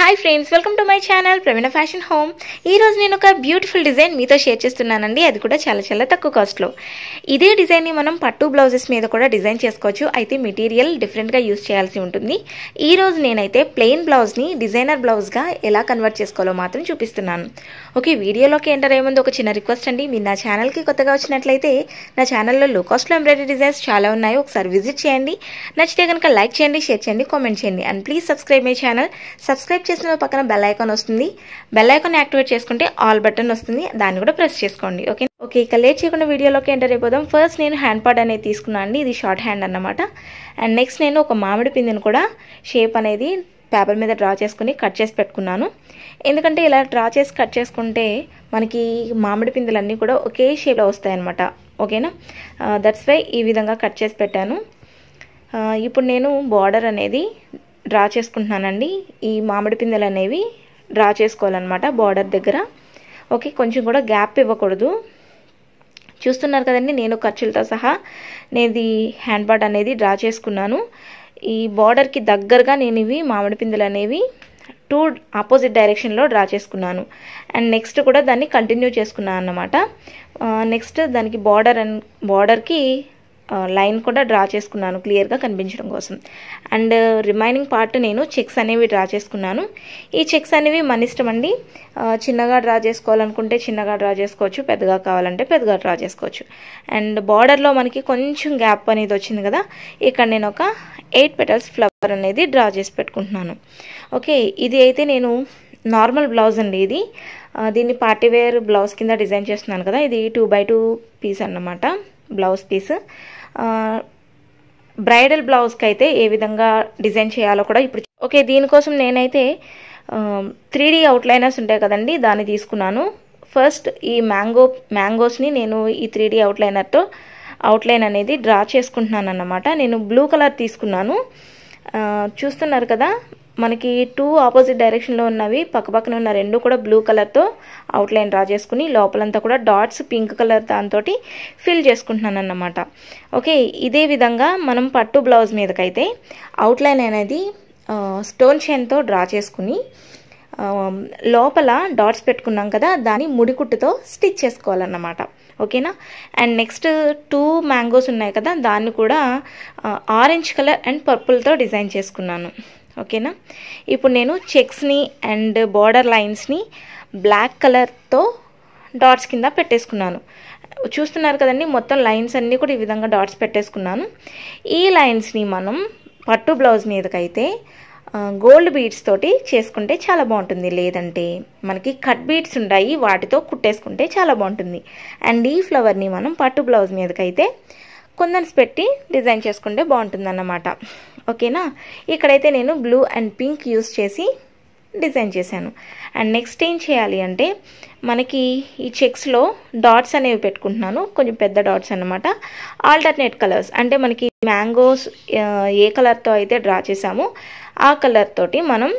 Hi friends welcome to my channel Praveena fashion home ఈ రోజు నేను ఒక బ్యూటిఫుల్ డిజైన్ మీతో షేర్ చేస్తున్నానండి. అది కూడా చాలా చాలా తక్కువ కాస్ట్లో ఇదే డిజైన్ని మనం పట్టు బ్లౌజెస్ మీద కూడా డిజైన్ చేసుకోవచ్చు. అయితే మెటీరియల్ డిఫరెంట్గా యూస్ చేయాల్సి ఉంటుంది. ఈ రోజు నేనైతే ప్లెయిన్ బ్లౌజ్ని డిజైనర్ బ్లౌజ్గా ఎలా కన్వర్ట్ చేసుకోవాలో మాత్రం చూపిస్తున్నాను. ఓకే వీడియోలోకి ఎంటర్ అయ్యేముందు ఒక చిన్న రిక్వెస్ట్ అండి. మీరు నా ఛానల్కి కొత్తగా వచ్చినట్లయితే నా ఛానల్లో లో కాస్ట్లో ఎంబ్రాయిడరీ డిజైన్స్ చాలా ఉన్నాయి. ఒకసారి విజిట్ చేయండి. నచ్చితే కనుక లైక్ చేయండి షేర్ చేయండి కామెంట్ చేయండి. And please subscribe my channel subscribe చేసిన పక్కన బెల్ ఐకాన్ వస్తుంది. బెల్ ఐకాన్ యాక్టివేట్ చేసుకుంటే ఆల్ బటన్ వస్తుంది. దాన్ని కూడా ప్రెస్ చేసుకోండి. ఓకే ఓకే ఇక లేట్ చేయకుండా వీడియోలోకి ఎంటర్ అయిపోదాం. ఫస్ట్ నేను హ్యాండ్ పాడ్ అనేది తీసుకున్నాను అండి. ఇది షార్ట్ హ్యాండ్ అన్నమాట. అండ్ నెక్స్ట్ నేను ఒక మామిడి పిందిని కూడా షేప్ అనేది పేపర్ మీద డ్రా చేసుకుని కట్ చేసి పెట్టుకున్నాను. ఎందుకంటే ఇలా డ్రా చేసి కట్ చేసుకుంటే మనకి మామిడి పిందులన్నీ కూడా ఒకే షేప్లో వస్తాయన్నమాట. ఓకేనా దట్స్ వై ఈ విధంగా కట్ చేసి పెట్టాను. Uh, ఇప్పుడు నేను బార్డర్ అనేది డ్రా చేసుకుంటున్నానండి. ఈ మామిడి పిందెలు అనేవి డ్రా చేసుకోవాలన్నమాట బార్డర్ దగ్గర. ఓకే కొంచెం కూడా గ్యాప్ ఇవ్వకూడదు. చూస్తున్నారు కదండి నేను ఖర్చులతో సహా నేను హ్యాండ్ బార్డ్ అనేది డ్రా చేసుకున్నాను. ఈ బార్డర్కి దగ్గరగా నేను ఇవి మామిడి పిందెలు అనేవి టూ ఆపోజిట్ డైరెక్షన్లో డ్రా చేసుకున్నాను. అండ్ నెక్స్ట్ కూడా దాన్ని కంటిన్యూ చేసుకున్నాను అన్నమాట. నెక్స్ట్ దానికి బార్డర్ అండ్ బార్డర్కి లైన్ కూడా డ్రా చేసుకున్నాను క్లియర్గా కనిపించడం కోసం. అండ్ రిమైనింగ్ పార్ట్ నేను చెక్స్ అనేవి డ్రా చేసుకున్నాను. ఈ చెక్స్ అనేవి మన ఇష్టం అండి. చిన్నగా డ్రా చేసుకోవాలనుకుంటే చిన్నగా డ్రా చేసుకోవచ్చు పెద్దగా కావాలంటే పెద్దగా డ్రా చేసుకోవచ్చు. అండ్ బార్డర్లో మనకి కొంచెం గ్యాప్ అనేది వచ్చింది కదా ఇక్కడ నేను ఒక ఎయిట్ పెటల్స్ ఫ్లవర్ అనేది డ్రా చేసి పెట్టుకుంటున్నాను. ఓకే ఇది అయితే నేను నార్మల్ బ్లౌజ్ అండి ఇది. దీన్ని పార్టీవేర్ బ్లౌజ్ కింద డిజైన్ చేస్తున్నాను కదా ఇది టూ బై టూ పీస్ అన్నమాట బ్లౌజ్ పీస్. బ్రైడల్ బ్లౌజ్కి అయితే ఏ విధంగా డిజైన్ చేయాలో కూడా ఇప్పుడు ఓకే దీనికోసం నేనైతే త్రీ డీ అవుట్లైనర్స్ ఉంటాయి కదండి దాన్ని తీసుకున్నాను. ఫస్ట్ ఈ మ్యాంగో మ్యాంగోస్ని నేను ఈ త్రీ డీ అవుట్లైనర్తో అవుట్లైన్ అనేది డ్రా చేసుకుంటున్నాను అన్నమాట నేను బ్లూ కలర్ తీసుకున్నాను. చూస్తున్నారు కదా మనకి టూ ఆపోజిట్ డైరెక్షన్లో ఉన్నవి. పక్కపక్కన ఉన్న రెండు కూడా బ్లూ కలర్తో అవుట్లైన్ డ్రా చేసుకుని లోపలంతా కూడా డాట్స్ పింక్ కలర్ దాంతో ఫిల్ చేసుకుంటున్నాను అన్నమాట ఓకే ఇదే విధంగా మనం పట్టు బ్లౌజ్ మీదకైతే అవుట్లైన్ అనేది స్టోన్ చైన్తో డ్రా చేసుకుని లోపల డాట్స్ పెట్టుకున్నాం కదా దాన్ని ముడికుట్టుతో స్టిచ్ చేసుకోవాలన్నమాట. ఓకేనా అండ్ నెక్స్ట్ టూ మ్యాంగోస్ ఉన్నాయి కదా దాన్ని కూడా ఆరెంజ్ కలర్ అండ్ పర్పుల్తో డిజైన్ చేసుకున్నాను. ఓకేనా? ఇప్పుడు నేను చెక్స్ని అండ్ బార్డర్ లైన్స్ని బ్లాక్ కలర్తో డాట్స్ కింద పెట్టేసుకున్నాను. చూస్తున్నారు కదండి మొత్తం లైన్స్ అన్నీ కూడా ఈ విధంగా డాట్స్ పెట్టేసుకున్నాను. ఈ లైన్స్ని మనం పట్టు బ్లౌజ్ మీదకైతే గోల్డ్ బీడ్స్ తోటి చేసుకుంటే చాలా బాగుంటుంది. లేదంటే మనకి కట్ బీడ్స్ ఉంటాయి వాటితో కుట్టేసుకుంటే చాలా బాగుంటుంది. అండ్ ఈ ఫ్లవర్ని మనం పట్టు బ్లౌజ్ మీదకైతే కుందన్స్ పెట్టి డిజైన్ చేసుకుంటే బాగుంటుంది అన్నమాట ఓకేనా? ఇక్కడైతే నేను బ్లూ అండ్ పింక్ యూస్ చేసి డిజైన్ చేశాను. అండ్ నెక్స్ట్ ఏం చేయాలి అంటే మనకి ఈ చెక్స్లో డాట్స్ అనేవి పెట్టుకుంటున్నాను. కొంచెం పెద్ద డాట్స్ అనమాట ఆల్టర్నేట్ కలర్స్. అంటే మనకి మ్యాంగోస్ ఏ కలర్తో అయితే డ్రా చేసామో ఆ కలర్ తోటి మనం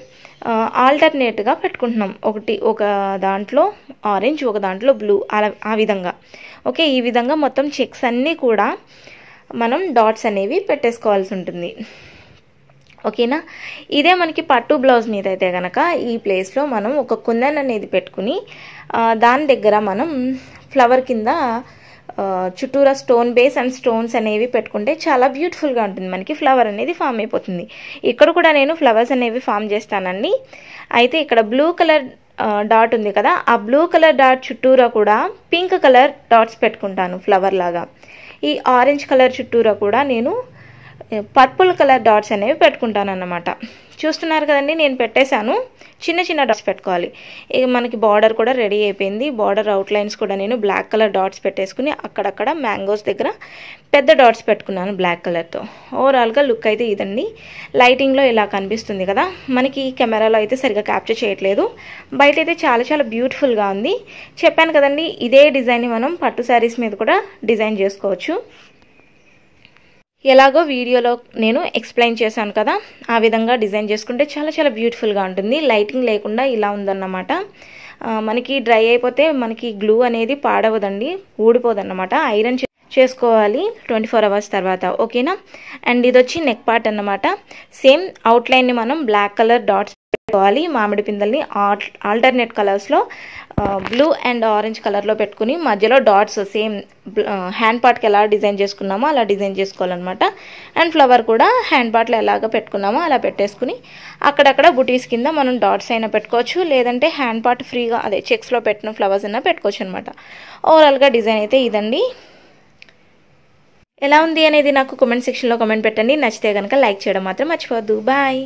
ఆల్టర్నేట్గా పెట్టుకుంటున్నాం. ఒకటి ఒక దాంట్లో ఆరెంజ్ ఒక దాంట్లో బ్లూ అలా ఆ విధంగా. ఓకే ఈ విధంగా మొత్తం చెక్స్ అన్నీ కూడా మనం డాట్స్ అనేవి పెట్టేసుకోవాల్సి ఉంటుంది. ఓకేనా? ఇదే మనకి పట్టు బ్లౌజ్ మీద అయితే కనుక ఈ ప్లేస్లో మనం ఒక కుందన్ అనేది పెట్టుకుని దాని దగ్గర మనం ఫ్లవర్ కింద చుట్టూరా స్టోన్ బేస్ అండ్ స్టోన్స్ అనేవి పెట్టుకుంటే చాలా బ్యూటిఫుల్గా ఉంటుంది. మనకి ఫ్లవర్ అనేది ఫామ్ అయిపోతుంది. ఇక్కడ కూడా నేను ఫ్లవర్స్ అనేవి ఫామ్ చేస్తానండి. అయితే ఇక్కడ బ్లూ కలర్ డాట్ ఉంది కదా ఆ బ్లూ కలర్ డాట్ చుట్టూరా కూడా పింక్ కలర్ డాట్స్ పెట్టుకుంటాను ఫ్లవర్ లాగా. ఈ ఆరెంజ్ కలర్ చుట్టూరా కూడా నేను పర్పుల్ కలర్ డాట్స్ అనేవి పెట్టుకుంటాను అన్నమాట చూస్తున్నారు కదండి నేను పెట్టేశాను. చిన్న చిన్న డాట్స్ పెట్టుకోవాలి. ఇక మనకి బార్డర్ కూడా రెడీ అయిపోయింది. బార్డర్ అవుట్లైన్స్ కూడా నేను బ్లాక్ కలర్ డాట్స్ పెట్టేసుకుని అక్కడక్కడ మ్యాంగోస్ దగ్గర పెద్ద డాట్స్ పెట్టుకున్నాను బ్లాక్ కలర్తో ఓవరాల్గా లుక్ అయితే ఇదండి. లైటింగ్లో ఇలా కనిపిస్తుంది కదా. మనకి కెమెరాలో అయితే సరిగా క్యాప్చర్ చేయట్లేదు. బయట అయితే చాలా చాలా బ్యూటిఫుల్గా ఉంది. చెప్పాను కదండి ఇదే డిజైన్ని మనం పట్టు శారీస్ మీద కూడా డిజైన్ చేసుకోవచ్చు. ఎలాగో వీడియోలో నేను ఎక్స్ప్లెయిన్ చేశాను కదా ఆ విధంగా డిజైన్ చేసుకుంటే చాలా చాలా బ్యూటిఫుల్గా ఉంటుంది. లైటింగ్ లేకుండా ఇలా ఉందన్నమాట. మనకి డ్రై అయిపోతే మనకి గ్లూ అనేది పాడవదండి ఊడిపోదన్నమాట. ఐరన్ చేసుకోవాలి ట్వంటీ ఫోర్ అవర్స్ తర్వాత ఓకేనా అండ్ ఇది వచ్చి నెక్ పార్ట్ అన్నమాట. సేమ్ అవుట్లైన్ని మనం బ్లాక్ కలర్ డాట్స్ పెట్టుకోవాలి. మామిడి పిందల్ని ఆల్టర్నేట్ కలర్స్లో బ్లూ అండ్ ఆరెంజ్ కలర్లో పెట్టుకుని మధ్యలో డాట్స్ సేమ్ హ్యాండ్ పార్ట్కి ఎలా డిజైన్ చేసుకున్నామో అలా డిజైన్ చేసుకోవాలన్నమాట. అండ్ ఫ్లవర్ కూడా హ్యాండ్ పార్ట్లో ఎలాగ పెట్టుకున్నామో అలా పెట్టేసుకుని అక్కడక్కడ బుటీస్ కింద మనం డాట్స్ అయినా పెట్టుకోవచ్చు. లేదంటే హ్యాండ్ పార్ట్ ఫ్రీగా అదే చెక్స్లో పెట్టిన ఫ్లవర్స్ అయినా పెట్టుకోవచ్చు అనమాట ఓవరాల్గా డిజైన్ అయితే ఇదండి. ఎలా ఉంది అనేది నాకు కామెంట్ సెక్షన్లో కామెంట్ పెట్టండి. నచ్చితే కనుక లైక్ చేయడం మాత్రం మర్చిపోవద్దు. బాయ్